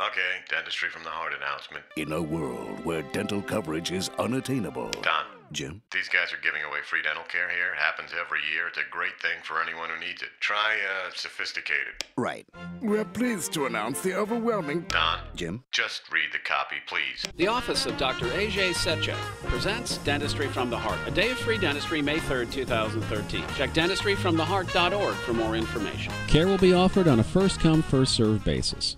Okay, dentistry from the heart announcement. In a world where dental coverage is unattainable. Don, Jim? these guys are giving away free dental care here. It happens every year. It's a great thing for anyone who needs it. Try, uh, sophisticated. Right. We're pleased to announce the overwhelming. Don, Jim? just read the copy, please. The office of Dr. Ajay Setya presents Dentistry from the Heart, a day of free dentistry May 3rd, 2013. Check dentistryfromtheheart.org for more information. Care will be offered on a first come, first served basis.